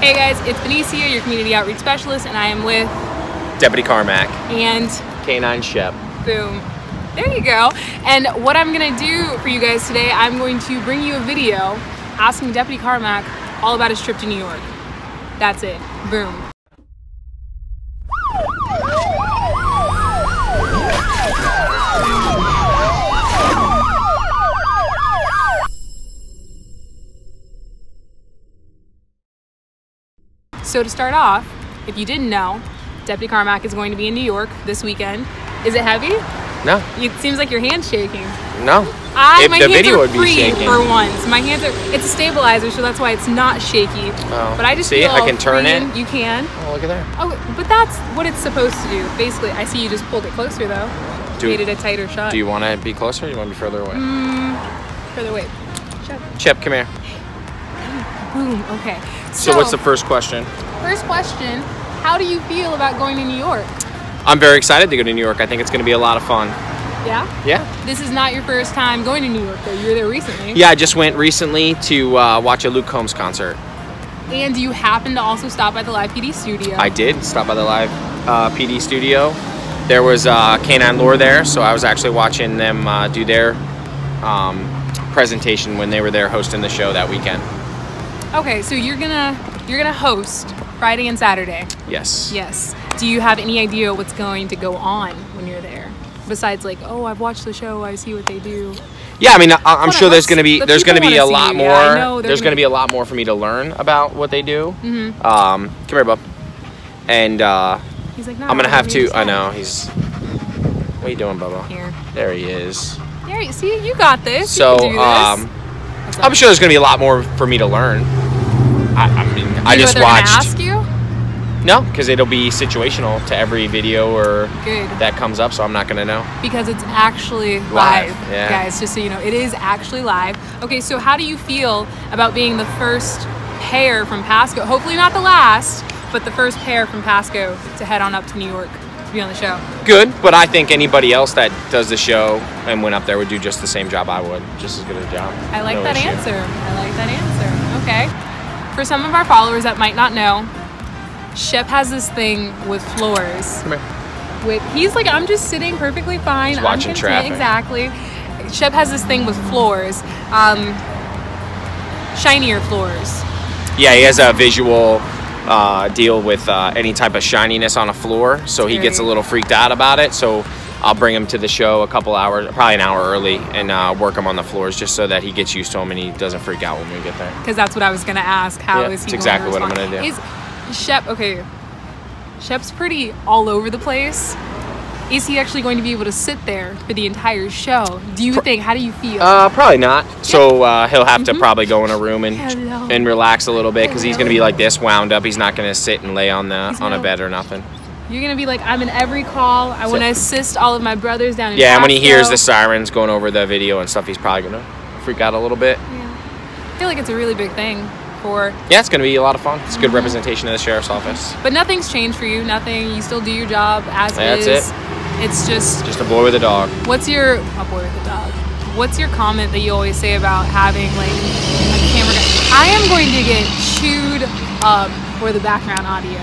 Hey guys, it's Benicia, your community outreach specialist, and I am with Deputy Carmack, and K9 Shep. boom. There you go. And what I'm gonna do for you guys today, I'm going to bring you a video asking Deputy Carmack all about his trip to New York. That's it. Boom. So to start off, if you didn't know, Deputy Carmack is going to be in New York this weekend. Is it heavy? No, It seems like your hand's shaking. no. I, If my the hands video are would be free shaking. for once. My hands are. It's a stabilizer, so that's why it's not shaky. Oh. But I just See, I can turn it. You can. Oh, look at there. Oh, but that's what it's supposed to do. Basically, I see you just pulled it closer though. Do- Made it a tighter shot. Do you want to be closer or do you want to be further away? Mm, further away. Shut. Chip, come here. Boom. Okay. So, what's the first question? first question? How do you feel about going to New York? I'm very excited to go to New York. I think it's going to be a lot of fun. Yeah. Yeah. This is not your first time going to New York, though. You were there recently. Yeah, I just went recently to uh, watch a Luke Combs concert. And you happened to also stop by the Live PD studio. I did stop by the live uh, PD studio. There was uh, Canine Lore there, so I was actually watching them uh, do their um, presentation when they were there hosting the show that weekend. Okay, so you're gonna you're gonna host Friday and Saturday. Yes. Yes. Do you have any idea what's going to go on when you're there? Besides, like, oh, I've watched the show, I see what they do. Yeah, I mean, I, I'm sure there's going to be the there's going to be a lot see more. Yeah, know, there's going to gonna- be a lot more for me to learn about what they do. Mm-hmm. Um, come here, bub. And uh, He's like, no. I'm gonna have to. I know he's. What are you doing, Bubba? Here. There he is. There, you see, you got this. So, you this. um, I'm sure there's gonna be a lot more for me to learn. I, I mean, I just what they're gonna watched. Ask you? No, because it'll be situational to every video or Good. that comes up, so I'm not gonna know. because it's actually live, Live, yeah. guys. Just so you know, it is actually live. Okay, so how do you feel about being the first pair from Pasco? Hopefully not the last, but the first pair from Pasco to head on up to New York to be on the show. Good, but I think anybody else that does the show and went up there would do just the same job I would, just as good a job. I like No that issue. answer. I like that answer. Okay. For some of our followers that might not know, Shep has this thing with floors. Come here. With he's like, I'm just sitting perfectly fine. Watching content." traffic. Exactly. Shep has this thing with floors. Um, shinier floors. Yeah, he has a visual uh, deal with uh, any type of shininess on a floor, so he gets a little freaked out about it. So I'll bring him to the show a couple hours, probably an hour early, and uh, work him on the floors just so that he gets used to them and he doesn't freak out when we get there. Because that's what I was gonna ask. How is Yeah, he? it's going to exactly what I'm gonna do. Is Shep okay? Shep's pretty all over the place. Is he actually going to be able to sit there for the entire show? Do you think? How do you feel? Uh, probably not. So uh, he'll have to probably go in a room and Mm-hmm. Hello. and relax a little bit because he's gonna be like this, wound up. He's not gonna sit and lay on the He's on a bed or nothing. You're gonna be like, I'm in every call. I want to assist all of my brothers down in. Yeah, and when he hears Pasco." the sirens going over the video and stuff, he's probably gonna freak out a little bit. Yeah, I feel like it's a really big thing for, Yeah, it's gonna be a lot of fun. It's a Mm-hmm. good representation of the sheriff's office. but nothing's changed for you. Nothing. You still do your job as That's is. it. It's just Just a boy with a dog. What's your oh boy with the dog? What's your comment that you always say about having like a camera guy? I am going to get chewed up for the background audio.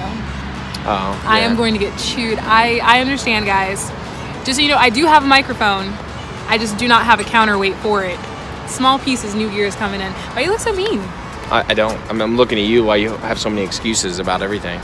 Oh, I am going to get chewed. I I understand, guys. Just so you know, I do have a microphone. I just do not have a counterweight for it. Small pieces, new gear is coming in. Why you look so mean? I, I don't. I'm, I'm looking at you while you have so many excuses about everything.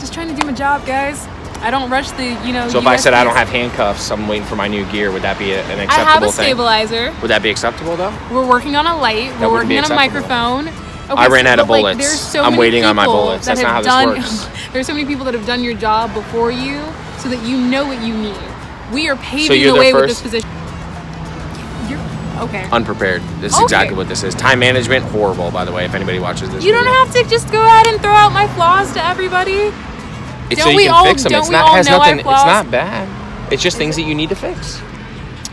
Just trying to do my job, guys. I don't rush the, you know. So if I said I don't have handcuffs, I'm waiting for my new gear. Would that be a, an I acceptable have a thing? stabilizer. Would that be acceptable though? We're working on a light. We're wouldn't be working on a acceptable. Microphone. I ran out of like, bullets. there's so I'm waiting on my bullets. that That's not how done, this works. there's so many people that have done your job before you, so that you know what you need. We are paving you're the way with this position. You're okay. Unprepared. This is Okay. exactly what this is. Time management, horrible, by the way. If anybody watches this, You don't have to just go out and throw out my flaws to everybody. It's don't so we can all- fix them. It's not has nothing. It's not bad. It's just things that you need to fix.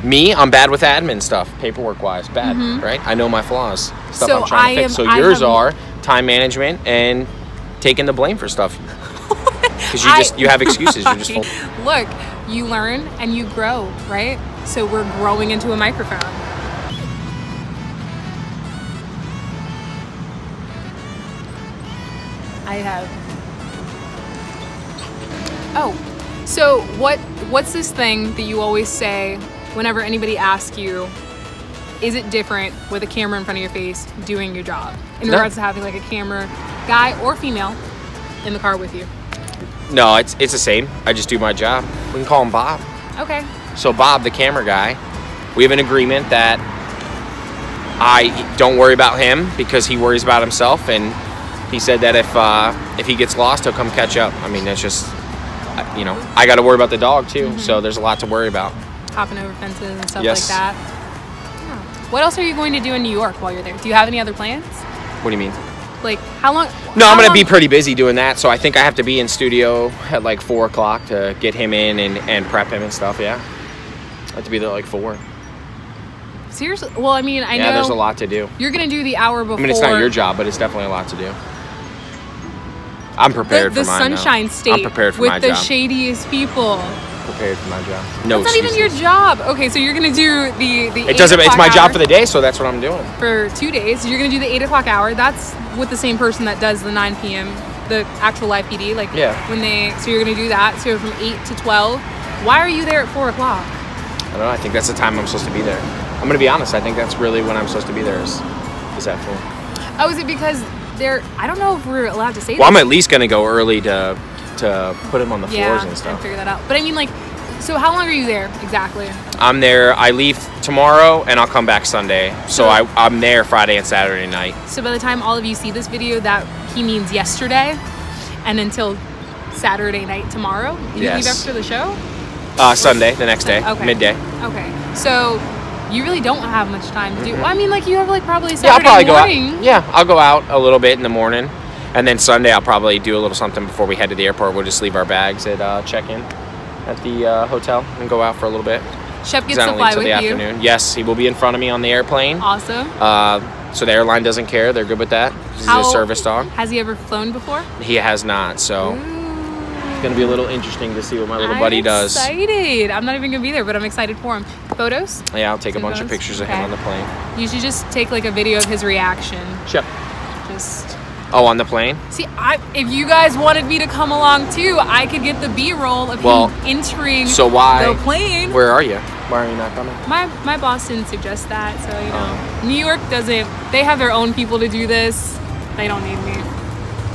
Me, I'm bad with admin stuff, paperwork wise, bad. Right? I know my flaws. Stuff Mm-hmm. So I'm trying I to fix. am- So I yours have- are time management and taking the blame for stuff. Because you I- just you have excuses. You're just full. Look, you learn and you grow, right? So we're growing into a microphone. I have. Oh, so what? What's this thing that you always say whenever anybody asks you? Is it different with a camera in front of your face doing your job in No. regards to having like a camera, guy or female, in the car with you? No, it's it's the same. I just do my job. We can call him Bob. Okay. So Bob, the camera guy, we have an agreement that I don't worry about him because he worries about himself, and he said that if uh, if he gets lost, he'll come catch up. I mean, that's just you know I got to worry about the dog too, so there's a lot to worry about. Hopping over fences and stuff Yes. like that. Yeah. What else are you going to do in New York while you're there? Do you have any other plans? What do you mean? Like how long? No, how I'm gonna long- be pretty busy doing that, so I think I have to be in studio at like four o'clock to get him in and, and prep him and stuff. Yeah, I have to be there like four. Seriously? Well, I mean, I yeah, know there's a lot to do. you're gonna do the hour before. I mean, it's not your job, but it's definitely a lot to do. I'm The, prepared the for mine. though. Sunshine State I'm prepared for with the job. shadiest people. Prepared for my job. No That's not even your job. Okay, so you're gonna do the the. It doesn't. It's my o'clock job for the day, so that's what I'm doing. for two days. You're gonna do the eight o'clock hour. That's with the same person that does the 9 p.m. the actual live PD. Like Yeah. when they. So you're gonna do that. So from eight to twelve. Why are you there at four o'clock? I don't know. I think that's the time I'm supposed to be there. I'm gonna be honest. I think that's really when I'm supposed to be there. Is is at four. Oh, is it because they're? I don't know if we're allowed to say. Well, I'm at least gonna go early to to put him on the yeah, floors and and stuff. figure that out. But I mean, like, so how long are you there exactly? I'm there. I leave tomorrow and I'll come back Sunday. So So- I, I'm there Friday and Saturday night. So by the time all of you see this video, that he means yesterday, and until Saturday night tomorrow. You leave Yes. after the show. Uh, Sunday, the next day, Okay. midday. Okay. So you really don't have much time to do. Well, I mean, like you have like probably Saturday Yeah, I'll probably morning. go out. Yeah, I'll go out a little bit in the morning, and then Sunday I'll probably do a little something before we head to the airport. We'll just leave our bags at uh, check-in at the uh, hotel and go out for a little bit. Shep 'Cause gets to fly with the you. afternoon. Yes, he will be in front of me on the airplane. Awesome. Uh, so the airline doesn't care. They're good with that. He's How- a service dog. Has he ever flown before? He has not. So it's gonna be a little interesting to see what my little I'm buddy does. Excited. I'm not even gonna be there, but I'm excited for him. Photos. Yeah, I'll take a Some bunch of photos? pictures of Okay. him on the plane. You should just take like a video of his reaction. Sure. Just Oh, on the plane? see, I, if you guys wanted me to come along too, I could get the B-roll of Well, him entering So why? the plane. Where are you? Why are you not coming? My my boss didn't suggest that, so you know, Oh. New York doesn't. They have their own people to do this. They don't need me.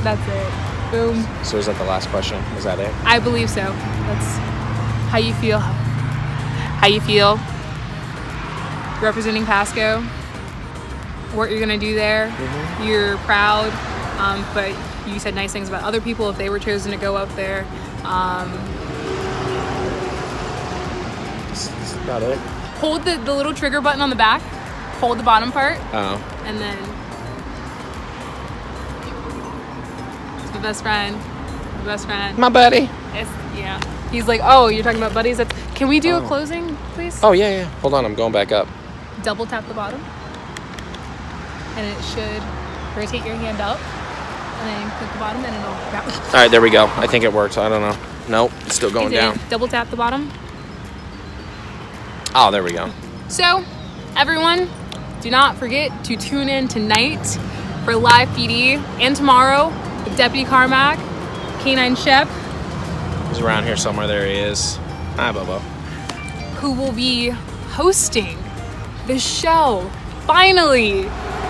That's it. Boom. So is that the last question? Is that it? I believe so. That's how you feel. How you feel representing Pasco. What you're gonna do there. Mm-hmm. You're proud, um, but you said nice things about other people if they were chosen to go up there. Um, That's that's about it. hold the, the little trigger button on the back. Hold the bottom part. Oh. and then it's my best friend. My best friend. My buddy. It's, yeah. He's like, oh, you're talking about buddies. That's, can we do Oh. a closing, please? Oh yeah, yeah. Hold on, I'm going back up. Double tap the bottom, and it should rotate your hand up, and then click the bottom, and it'll. All right, there we go. I think it worked. I don't know. Nope, it's still going down. Double tap the bottom. Oh, there we go. So, everyone, do not forget to tune in tonight for live PD and tomorrow with Deputy Carmack, Canine Shep, He's around here somewhere. There he is. Hi, Bobo. who will be hosting the show. Finally,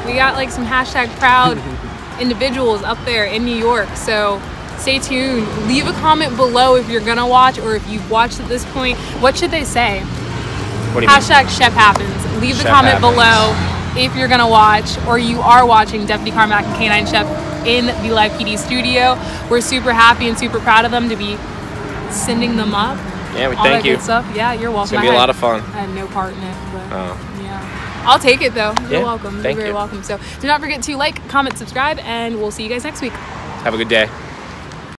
we got like some hashtag proud individuals up there in New York. So stay tuned. Leave a comment below if you're gonna watch or if you've watched at this point. What should they say? What do you mean? Hashtag Shep happens. Leave the Shep comment happens. below if you're gonna watch or you are watching Deputy Carmack and Canine Shep in the Live PD studio. We're super happy and super proud of them to be sending them up. Yeah, we All thank that you. good stuff. Yeah, you're welcome. It's gonna be a lot of fun. I had no part in it, but Oh. I'll take it though. You're Yeah, welcome. You're very you. welcome. So do not forget to like, comment, subscribe, and we'll see you guys next week. Have a good day.